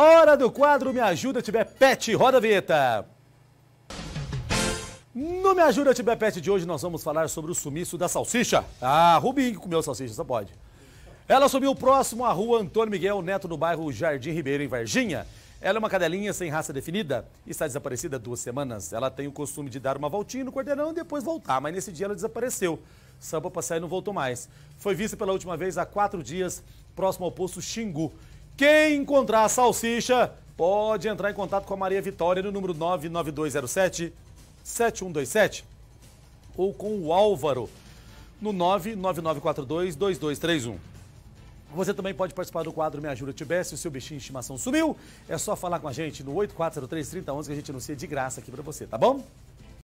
Hora do quadro Me Ajuda Tiver Pet. Roda a vinheta. No Me Ajuda Tiver Pet de hoje nós vamos falar sobre o sumiço da salsicha. Ah, Rubinho comeu salsicha, só pode. Ela subiu próximo à rua Antônio Miguel Neto, no bairro Jardim Ribeiro, em Varginha. Ela é uma cadelinha sem raça definida e está desaparecida há duas semanas. Ela tem o costume de dar uma voltinha no quarteirão e depois voltar, mas nesse dia ela desapareceu. Saiu para e não voltou mais. Foi vista pela última vez há quatro dias, próximo ao posto Xingu. Quem encontrar a salsicha pode entrar em contato com a Maria Vitória no número 99207 7127 ou com o Álvaro no 99942 2231. Você também pode participar do quadro Me Ajuda Tibé. Se o seu bichinho de estimação sumiu, é só falar com a gente no 8403 3011 que a gente anuncia de graça aqui para você, tá bom?